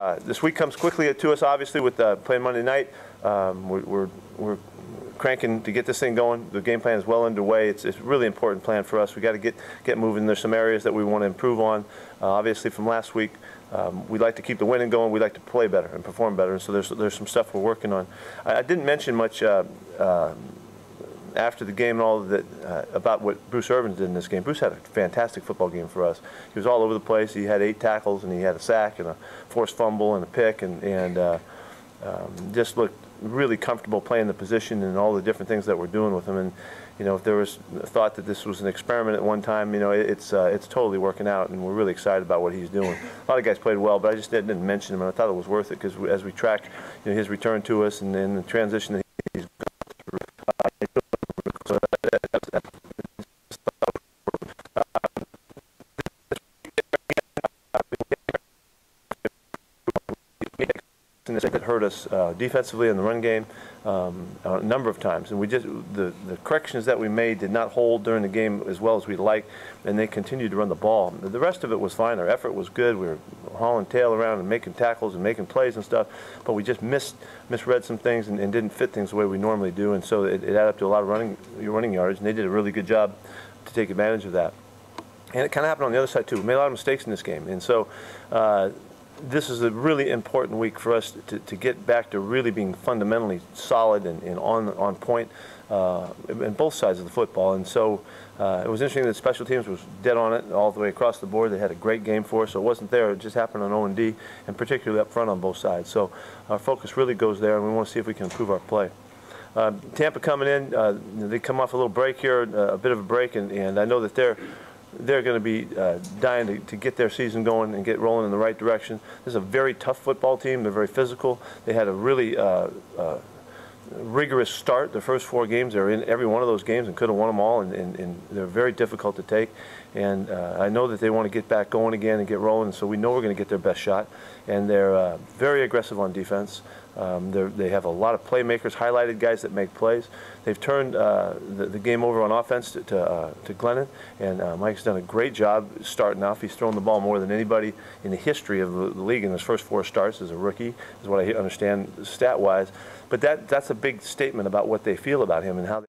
Uh, this week comes quickly to us, obviously, with uh, playing Monday night. Um, we're, we're, we're, cranking to get this thing going. The game plan is well underway. It's, it's a really important plan for us. we got to get, get moving. There's some areas that we want to improve on. Uh, obviously, from last week, um, we'd like to keep the winning going. We'd like to play better and perform better. And so there's, there's some stuff we're working on. I, I didn't mention much uh, uh, after the game and all that uh, about what Bruce Irvin did in this game. Bruce had a fantastic football game for us. He was all over the place. He had eight tackles and he had a sack and a forced fumble and a pick and and uh, um, just looked really comfortable playing the position and all the different things that we're doing with him. And you know, if there was thought that this was an experiment at one time, you know, it's uh, it's totally working out, and we're really excited about what he's doing. A lot of guys played well, but I just didn't, mention him, and I thought it was worth it because as we track you know, his return to us and then the transition that he's that hurt us uh, defensively in the run game um, a number of times, and we just the the corrections that we made did not hold during the game as well as we'd like, and they continued to run the ball. The rest of it was fine. Our effort was good. We were hauling tail around and making tackles and making plays and stuff, but we just missed misread some things and, and didn't fit things the way we normally do, and so it, it added up to a lot of running running yards, and they did a really good job to take advantage of that. And it kind of happened on the other side too. We made a lot of mistakes in this game, and so uh, this is a really important week for us to, to get back to really being fundamentally solid and, and on on point uh, in both sides of the football. And so uh, it was interesting that special teams was dead on it all the way across the board. They had a great game for us, so it wasn't there. It just happened on O&D, and particularly up front on both sides. So our focus really goes there, and we want to see if we can improve our play. Uh, Tampa coming in, uh, they come off a little break here, uh, a bit of a break, and, and I know that they're they're going to be uh, dying to, to, get their season going and get rolling in the right direction. This is a very tough football team. They're very physical. They had a really uh, uh, rigorous start. The first four games, they're in every one of those games and could have won them all, and, and, and they're very difficult to take. And uh, I know that they want to get back going again and get rolling, so we know we're going to get their best shot. And they're uh, very aggressive on defense. Um, they have a lot of playmakers, highlighted guys that make plays. They've turned uh, the, the, game over on offense to, to, uh, to Glennon, and uh, Mike's done a great job starting off. He's thrown the ball more than anybody in the history of the, the league in his first four starts as a rookie, is what I understand stat-wise. But that, that's a big statement about what they feel about him and how.